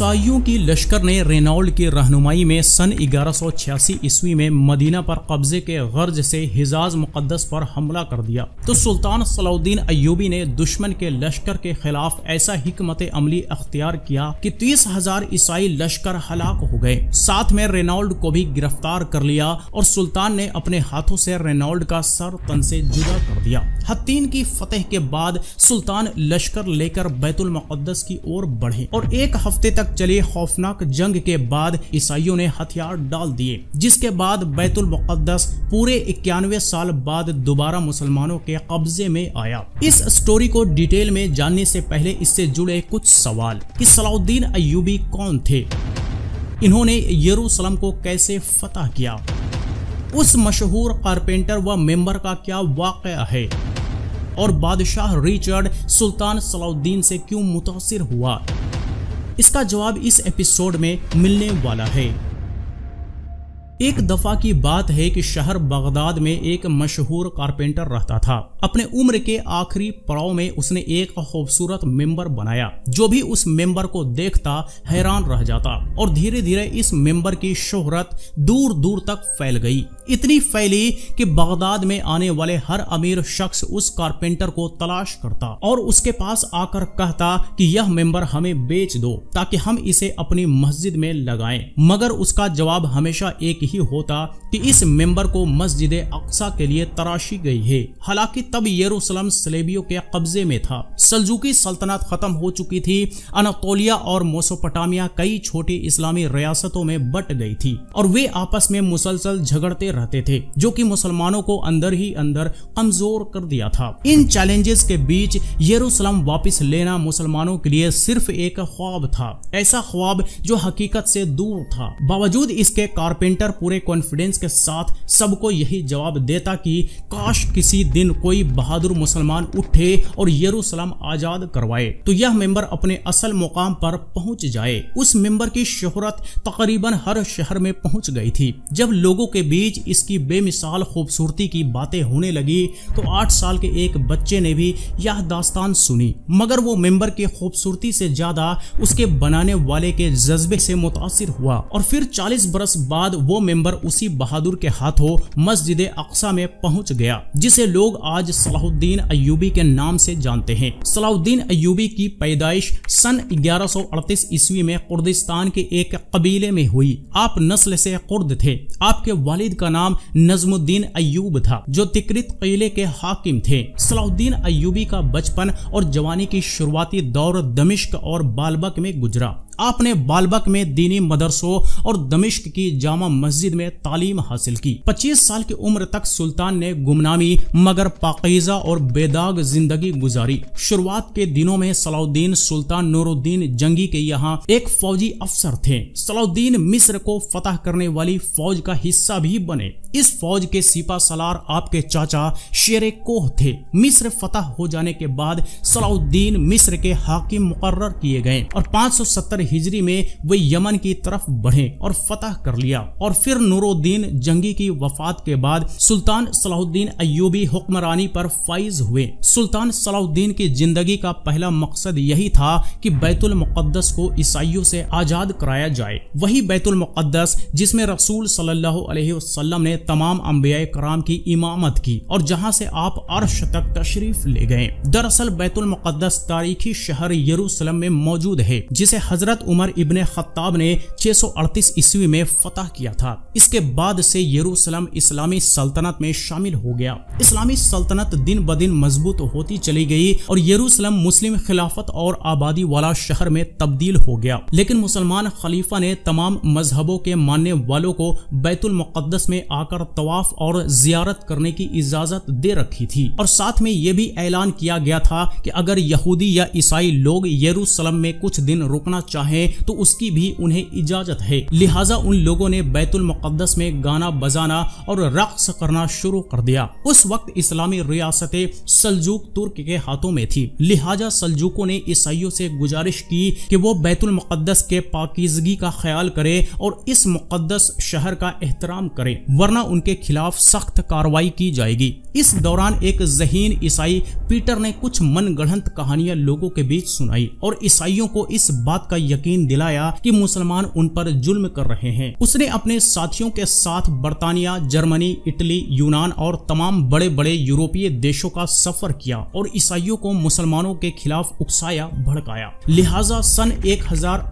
ईसाइयों की लश्कर ने रेनॉल्ड की रहनुमाई में सन 1186 ईस्वी में मदीना पर कब्जे के गर्ज से हिजाज मुकद्दस पर हमला कर दिया। तो सुल्तान सलाउद्दीन अयूबी ने दुश्मन के लश्कर के खिलाफ ऐसा हिकमत अमली अख्तियार किया कि तीस हज़ार ईसाई लश्कर हलाक हो गए। साथ में रेनॉल्ड को भी गिरफ़्तार कर लिया और सुल्तान ने अपने हाथों से रेनॉल्ड का सर तन से जुदा कर दिया। हत्तीन की फतेह के बाद सुल्तान लश्कर लेकर बैतुल मुकद्दस की ओर बढ़े और एक हफ़्ते तक चली खौफनाक जंग के बाद ईसाइयों ने हथियार डाल दिए, जिसके बाद बैतुल मुकद्दस पूरे इक्यानवे साल बाद दोबारा मुसलमानों के कब्जे में आया। इस स्टोरी को डिटेल में जानने से पहले इससे जुड़े कुछ सवाल कि सलाउद्दीन अयूबी कौन थे? इन्होंने यरूशलेम को कैसे फतह किया? उस मशहूर कारपेंटर व मेंबर का क्या वाक़ है? और बादशाह रिचर्ड सुल्तान सलाउद्दीन से क्यों मुतासिर हुआ? इसका जवाब इस एपिसोड में मिलने वाला है। एक दफ़ा की बात है कि शहर बगदाद में एक मशहूर कारपेंटर रहता था। अपने उम्र के आखिरी पड़ाव में उसने एक खूबसूरत मेंबर बनाया, जो भी उस मेंबर को देखता हैरान रह जाता और धीरे धीरे इस मेंबर की शोहरत दूर दूर तक फैल गई। इतनी फैली कि बगदाद में आने वाले हर अमीर शख्स उस कारपेंटर को तलाश करता और उसके पास आकर कहता कि यह मेंबर हमें बेच दो, ताकि हम इसे अपनी मस्जिद में लगाएँ। मगर उसका जवाब हमेशा एक ही होता कि इस मेंबर को मस्जिद अक्सा के लिए तराशी गई है। हालाँकि तब यरूशलेम सलेबियों के कब्जे में था। सलजुकी सल्तनत खत्म हो चुकी थी। अनातोलिया और मोसोपटामिया कई छोटी इस्लामी रियासतों में बट गई थी और वे आपस में मुसलसल झगड़ते रहते थे, जो कि मुसलमानों को अंदर ही अंदर कमज़ोर कर दिया था। इन चैलेंजेस के बीच यरूशलेम वापस लेना मुसलमानों के लिए सिर्फ़ एक ख्वाब था। ऐसा ख्वाब जो हकीकत से दूर था। बावजूद इसके कारपेंटर पूरे कॉन्फिडेंस के साथ सबको यही जवाब देता कि, काश किसी दिन कोई बहादुर मुसलमान उठे और यरूशलेम आज़ाद करवाए। तो यह मेंबर अपने असल मुकाम पर पहुँच जाए। उस मेंबर की शोहरत तकरीबन हर शहर में पहुँच गई थी। जब लोगों के बीच इसकी बेमिसाल खूबसूरती की बातें होने लगी तो आठ साल के एक बच्चे ने भी यह दास्तान सुनी। मगर वो मेंबर की खूबसूरती से ज़्यादा उसके बनाने वाले के जज्बे से मुतासिर हुआ और फिर 40 बरस बाद वो मेंबर उसी बहादुर के हाथों मस्जिद अक्सा में पहुँच गया, जिसे लोग आज सलाहुद्दीन अयूबी के नाम से जानते हैं। सलाहुद्दीन अयूबी की पैदाइश सन 1138 ईस्वी में कुर्दिस्तान के एक कबीले में हुई। आप नस्ल से कुर्द थे। आपके वालिद का नाम नजमुद्दीन अयूब था, जो तिकरित किले के हाकिम थे। सलाहुद्दीन अयूबी का बचपन और जवानी की शुरुआती दौर दमिश्क और बालबक में गुजरा। आपने बालबक में दीनी मदरसों और दमिश्क की जामा मस्जिद में तालीम हासिल की। 25 साल की उम्र तक सुल्तान ने गुमनामी, मगर पाकिजा और बेदाग ज़िंदगी गुजारी। शुरुआत के दिनों में सलाउद्दीन सुल्तान नूरुद्दीन जंगी के यहाँ एक फौजी अफसर थे। सलाउद्दीन मिस्र को फतह करने वाली फौज का हिस्सा भी बने। इस फौज के सिपा सलार आपके चाचा शेर कोह थे। मिस्र फतह हो जाने के बाद सलाउद्दीन मिस्र के हाकिम मुकर्र किए गए और 570 हिजरी में वे यमन की तरफ़ बढ़े और फतह कर लिया। और फिर नूरुद्दीन जंगी की वफात के बाद सुल्तान सलाहुद्दीन अयूबी हुक्मरानी पर फाइज हुए। सुल्तान सलाहुद्दीन की ज़िंदगी का पहला मकसद यही था कि बैतुल मुकद्दस को ईसाइयों से आज़ाद कराया जाए। वही बैतुल मुकद्दस जिसमें रसूल सल्लल्लाहु अलैहि वसल्लम ने तमाम अम्बिया कराम की इमामत की और जहाँ से आप अर्श तक तशरीफ़ ले गए। दरअसल बैतुल मुकद्दस तारीखी शहर यरूशलेम में मौजूद है, जिसे हज़रत उमर इब्ने खत्ताब ने 638 ईस्वी में फतह किया था। इसके बाद से यरूशलेम इस्लामी सल्तनत में शामिल हो गया। इस्लामी सल्तनत दिन ब दिन मज़बूत होती चली गई और यरूशलेम मुस्लिम खिलाफत और आबादी वाला शहर में तब्दील हो गया। लेकिन मुसलमान खलीफा ने तमाम मजहबों के मानने वालों को बैतुल मुकद्दस में आकर तवाफ और जियारत करने की इजाज़त दे रखी थी। और साथ में यह भी ऐलान किया गया था कि अगर यहूदी या ईसाई लोग यरूशलेम में कुछ दिन रुकना चाहें तो उसकी भी उन्हें इजाज़त है। लिहाजा उन लोगों ने बैतुल मुकद्दस में गाना बजाना और रक्स करना शुरू कर दिया। उस वक्त इस्लामी रियासतें सलजूक तुर्क के हाथों में थी। लिहाजा सलजूकों ने ईसाइयों से गुजारिश की कि वो बैतुल मुकद्दस के पाकिजगी का ख्याल करे और इस मुकद्दस शहर का एहतराम करे, वरना उनके खिलाफ सख्त कार्रवाई की जाएगी। इस दौरान एक जहीन ईसाई पीटर ने कुछ मन गढ़ंत कहानियाँ लोगों के बीच सुनाई और ईसाइयों को इस बात का यकीन दिलाया कि मुसलमान उन पर जुल्म कर रहे हैं। उसने अपने साथियों के साथ बर्तानिया, जर्मनी, इटली, यूनान और तमाम बड़े बड़े यूरोपीय देशों का सफ़र किया और ईसाइयों को मुसलमानों के खिलाफ उकसाया, भड़काया। लिहाजा सन एक हज़ार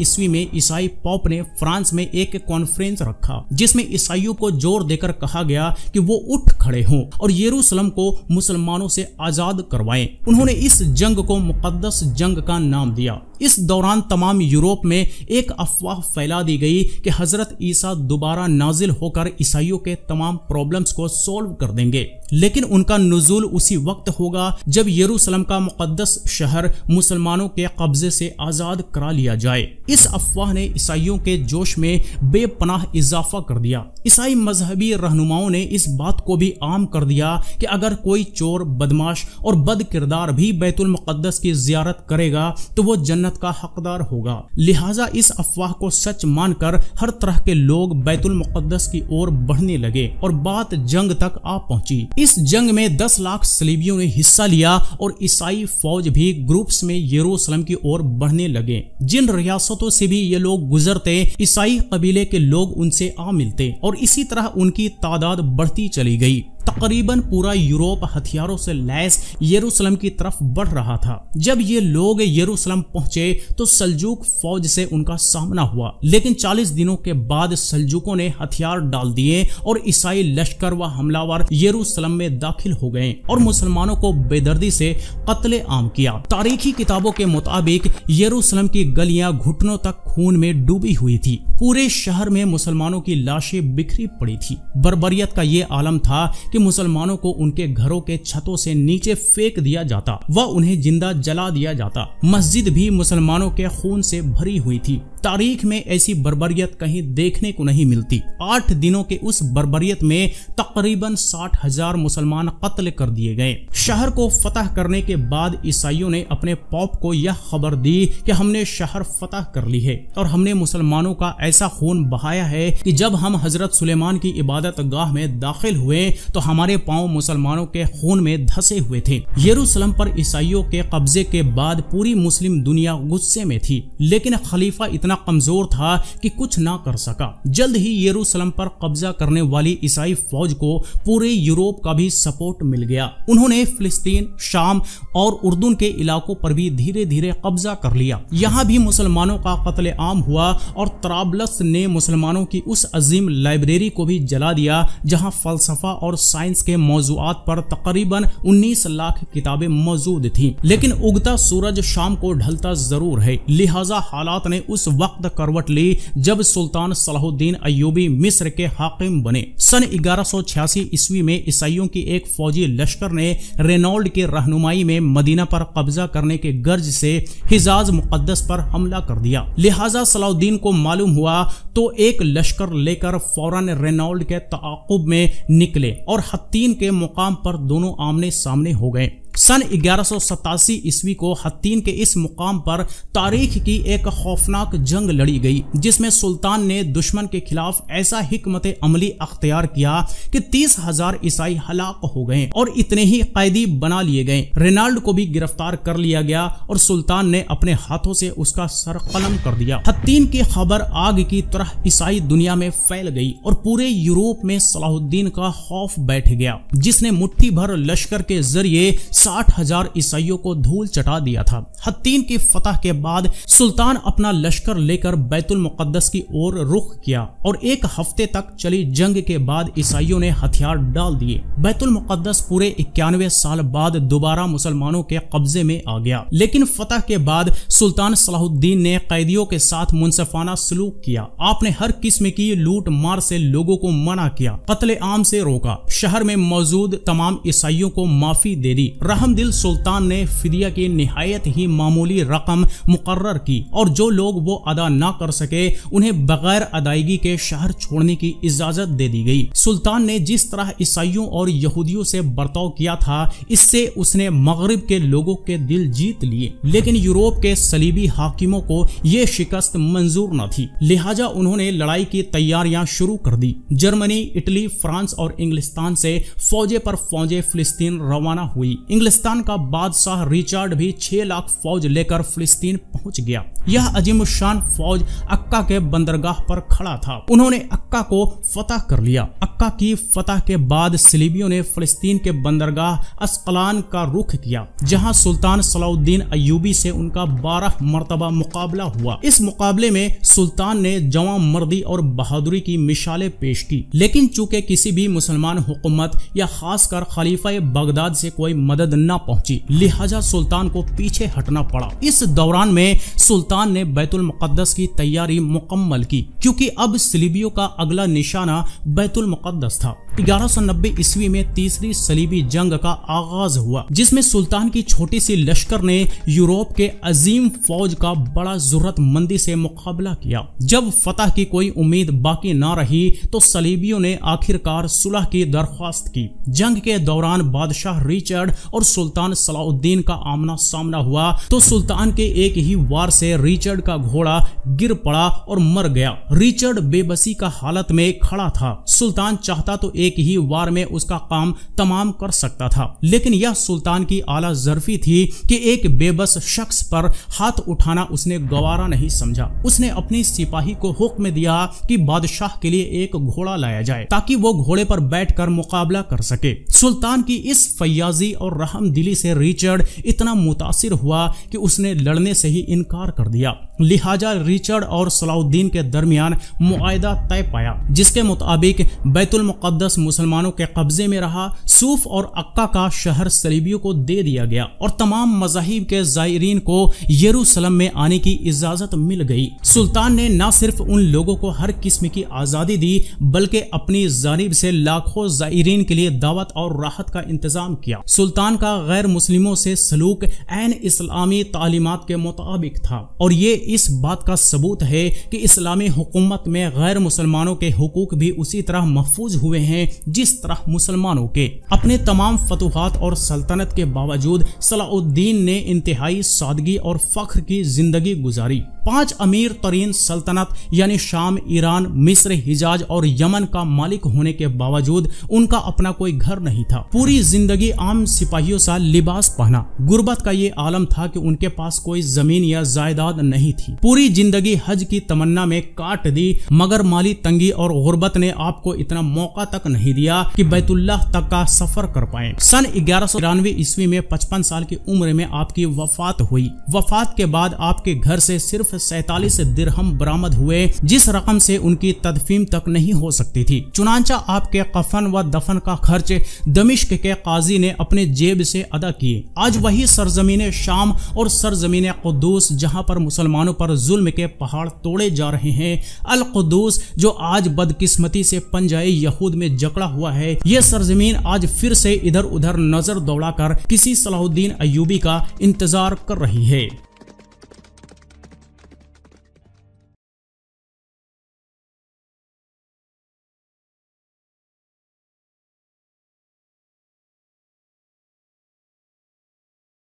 ईस्वी में ईसाई पॉप ने फ्रांस में एक कॉन्फ्रेंस रखा, जिसमें ईसाइयों को ज़ोर देकर कहा गया कि वो उठ खड़े हों और येरूशलम को मुसलमानों से आज़ाद करवाएँ। उन्होंने इस जंग को मुकद्दस जंग का नाम दिया। इस दौरान तमाम यूरोप में एक अफवाह फैला दी गई कि हज़रत ईसा दोबारा नाजिल होकर ईसाइयों के तमाम प्रॉब्लम्स को सोल्व कर देंगे। लेकिन उनका नजूल उसी वक्त होगा जब यरूशलेम का मुकद्दस शहर मुसलमानों के कब्जे से आज़ाद करा लिया जाए। इस अफवाह ने ईसाइयों के जोश में बेपनाह इजाफा कर दिया। ईसाई मजहबी रहनुमाओं ने इस बात को भी आम कर दिया कि अगर कोई चोर, बदमाश और बद किरदार भी बैतुल मुकद्दस की जियारत करेगा तो वो जन्नत का हकदार होगा। लिहाजा इस अफवाह को सच मानकर हर तरह के लोग बैतुल मुकद्दस की ओर बढ़ने लगे और बात जंग तक आ पहुँची। इस जंग में 10 लाख सलीबियों ने हिस्सा लिया और ईसाई फौज भी ग्रुप्स में यरूशलेम की ओर बढ़ने लगे। जिन रियासतों से भी ये लोग गुजरते, ईसाई कबीले के लोग उनसे आ मिलते और इसी तरह उनकी तादाद बढ़ती चली गई। तकरीबन पूरा यूरोप हथियारों से लैस यरूशलेम की तरफ़ बढ़ रहा था। जब ये लोग यरूशलेम पहुँचे तो सलजूक फौज से उनका सामना हुआ। लेकिन 40 दिनों के बाद सलजूकों ने हथियार डाल दिए और ईसाई लश्कर व हमलावर यरूशलेम में दाखिल हो गए और मुसलमानों को बेदर्दी से कत्ले आम किया। तारीखी किताबों के मुताबिक यरूशलेम की गलियाँ घुटनों तक खून में डूबी हुई थी। पूरे शहर में मुसलमानों की लाशें बिखरी पड़ी थी। बर्बरियत का ये आलम था कि मुसलमानों को उनके घरों के छतों से नीचे फेंक दिया जाता व उन्हें ज़िंदा जला दिया जाता। मस्जिद भी मुसलमानों के खून से भरी हुई थी। तारीख में ऐसी बर्बरियत कहीं देखने को नहीं मिलती। आठ दिनों के उस बर्बरियत में तकरीबन साठ हज़ार मुसलमान कत्ल कर दिए गए। शहर को फतह करने के बाद ईसाइयों ने अपने पॉप को यह खबर दी कि हमने शहर फतह कर ली है और हमने मुसलमानों का ऐसा खून बहाया है कि जब हम हज़रत सुलेमान की इबादत गाह में दाखिल हुए तो हमारे पाँव मुसलमानों के खून में धसे हुए थे। यरूशलेम पर ईसाइयों के कब्जे के बाद पूरी मुस्लिम दुनिया गुस्से में थी। लेकिन खलीफा इतना कमज़ोर था कि कुछ ना कर सका। जल्द ही यरूशलेम पर कब्जा करने वाली ईसाई फौज को पूरे यूरोप का भी सपोर्ट मिल गया। उन्होंने फिलिस्तीन, शाम और उर्दून के इलाकों पर भी धीरे धीरे कब्जा कर लिया। यहाँ भी मुसलमानों का कत्ल आम हुआ और तराबलस ने मुसलमानों की उस अजीम लाइब्रेरी को भी जला दिया, जहाँ फलसफा और साइंस के मौजूद पर तकरीबन 19 लाख किताबें मौजूद थीं। लेकिन उगता सूरज शाम को ढलता ज़रूर है, लिहाजा हालात ने उस वक्त करवट ली, जब सुल्तान सलाहुद्दीन अयूबी मिस्र के हाकिम बने। सन ग्यारह ईस्वी में ईसाइयों की एक फौजी लश्कर ने रेनॉल्ड के रहनुमाई में मदीना पर कब्जा करने के गर्ज से हिजाज मुकद्दस पर हमला कर दिया। लिहाजा सलाउद्दीन को मालूम हुआ तो एक लश्कर लेकर फ़ौरन रेनॉल्ड के ताकुब में निकले और हत्तीन के मुकाम पर दोनों आमने सामने हो गए। सन ग्यारह ईस्वी को हत्तीन के इस मुकाम पर तारीख की एक खौफनाक जंग लड़ी गई, जिसमें सुल्तान ने दुश्मन के खिलाफ ऐसा हिकमत अमली अख्तियार किया कि तीस हज़ार ईसाई हलाक हो गए और इतने ही कैदी बना लिए गए। रेनाल्ड को भी गिरफ़्तार कर लिया गया और सुल्तान ने अपने हाथों से उसका सर कलम कर दिया। हत्तीन की खबर आग की तरह ईसाई दुनिया में फैल गई और पूरे यूरोप में सलाहुद्दीन का खौफ बैठ गया, जिसने मुट्ठी भर लश्कर के ज़रिए साठ हज़ार ईसाइयों को धूल चटा दिया था। हत्तीन की फतह के बाद सुल्तान अपना लश्कर लेकर बैतुल मुकद्दस की ओर रुख किया और एक हफ़्ते तक चली जंग के बाद ईसाइयों ने हथियार डाल दिए। बैतुल मुकद्दस पूरे इक्यानवे साल बाद दोबारा मुसलमानों के कब्जे में आ गया। लेकिन फतह के बाद सुल्तान सलाहुद्दीन ने कैदियों के साथ मुनसफाना सलूक किया। आपने हर किस्म की लूट मार से लोगों को मना किया कत्ले आम से रोका। शहर में मौजूद तमाम ईसाइयों को माफ़ी दे दी। रहमदिल सुल्तान ने फिदिया की नहायत ही मामूली रकम मुकर्र की और जो लोग वो अदा ना कर सके, उन्हें बगैर अदायगी के शहर छोड़ने की इजाज़त दे दी गई। सुल्तान ने जिस तरह ईसाइयों और यहूदियों से बर्ताव किया था, इससे उसने मगरब के लोगों के दिल जीत लिए। लेकिन यूरोप के सलीबी हाकिमों को ये शिकस्त मंजूर न थी। लिहाजा उन्होंने लड़ाई की तैयारियाँ शुरू कर दी। जर्मनी, इटली, फ्रांस और इंग्लिस्तान से फौजे पर फौजे फिलिस्तीन रवाना हुई। इंग्लिस्तान का बादशाह रिचर्ड भी 6 लाख फौज लेकर फिलिस्तीन पहुँच गया। यह अजीम शान फौज अक्का के बंदरगाह पर खड़ा था। उन्होंने अक्का को फतह कर लिया। अक्का की फतह के बाद सलीबियों ने फलस्तीन के बंदरगाह अस्कलान का रुख किया, जहाँ सुल्तान सलाउद्दीन अयूबी से उनका बारह मरतबा मुकाबला हुआ। इस मुकाबले में सुल्तान ने जवा मर्दी और बहादुरी की मिसालें पेश की, लेकिन चूँकि किसी भी मुसलमान हुकूमत या खासकर खलीफा बगदाद से कोई मदद न पहुँची, लिहाजा सुल्तान को पीछे हटना पड़ा। इस दौरान में सुल्तान ने बैतुल मुकद्दस की तैयारी मुकम्मल की, क्योंकि अब सलीबियों का अगला निशाना बैतुल मुकद्दस था 1190 ईस्वी में तीसरी सलीबी जंग का आगाज़ हुआ, जिसमें सुल्तान की छोटी सी लश्कर ने यूरोप के अजीम फौज का बड़ा जरूरतमंदी से मुकाबला किया। जब फतह की कोई उम्मीद बाकी न रही तो सलीबियों ने आखिरकार सुलह की दरख्वास्त की। जंग के दौरान बादशाह रिचर्ड और सुल्तान सलाउद्दीन का आमना सामना हुआ तो सुल्तान के एक ही वार से रिचर्ड का घोड़ा गिर पड़ा और मर गया। रिचर्ड बेबसी का हालत में खड़ा था। सुल्तान चाहता तो एक ही वार में उसका काम तमाम कर सकता था। लेकिन यह सुल्तान की आला जरफी थी कि एक बेबस शख्स पर हाथ उठाना उसने गवारा नहीं समझा। उसने अपनी सिपाही को हुक्म दिया कि बादशाह के लिए एक घोड़ा लाया जाए, ताकि वो घोड़े पर बैठकर मुकाबला कर सके। सुल्तान की इस फयाजी और रहम दिली से रिचर्ड इतना मुतासिर हुआ कि उसने लड़ने से ही इनकार कर दिया। लिहाजा रिचर्ड और सलाउद्दीन के दरमियान मुआदा तय पाया, जिसके मुताबिक बैतुल मुकद्दस मुसलमानों के कब्जे में रहा, सूफ और अक्का का शहर सलीबियों को दे दिया गया और तमाम मजाहिब के जायरीन को यरूशलम में आने की इजाज़त मिल गई। सुल्तान ने न सिर्फ़ उन लोगों को हर किस्म की आज़ादी दी, बल्कि अपनी जानब से लाखों जायरीन के लिए दावत और राहत का इंतज़ाम किया। सुल्तान का गैर मुस्लिमों से सलूक एन इस्लामी तालीमत के मुताबिक था और ये इस बात का सबूत है कि इस्लामी हुकूमत में गैर मुसलमानों के हकूक भी उसी तरह महफूज हुए हैं जिस तरह मुसलमानों के। अपने तमाम फतूहत और सल्तनत के बावजूद सलाउद्दीन ने इंतहाई सादगी और फख्र की ज़िंदगी गुजारी। पाँच अमीर तरीन सल्तनत, यानी शाम, ईरान, मिस्र, हिजाज और यमन का मालिक होने के बावजूद उनका अपना कोई घर नहीं था। पूरी ज़िंदगी आम सिपाहियों सा लिबास पहना। गुर्बत का ये आलम था कि उनके पास कोई ज़मीन या जायदाद नहीं थी। पूरी ज़िंदगी हज की तमन्ना में काट दी, मगर माली तंगी और गुर्बत ने आपको इतना मौका तक नहीं दिया कि बैतुल्लाह तक का सफ़र कर पाए। सन ग्यारह ईस्वी में पचपन साल की उम्र में आपकी वफात हुई। वफात के बाद आपके घर से सिर्फ़ सैतालीस दिरहम बरामद हुए, जिस रकम से उनकी तदफीम तक नहीं हो सकती थी। चुनाचा आपके कफन व दफन का खर्च दमिश्क के काजी ने अपने जेब से अदा किए। आज वही सरजमीन शाम और सरजमीन कुदूस जहाँ पर मुसलमानों पर जुल्म के पहाड़ तोड़े जा रहे हैं। अल कुदूस जो आज बदकिस्मती से पंजाए यहूद में जकड़ा हुआ है ये सरजमीन आज फिर से इधर उधर नज़र दौड़ाकर किसी सलाहुद्दीन अयूबी का इंतज़ार कर रही है।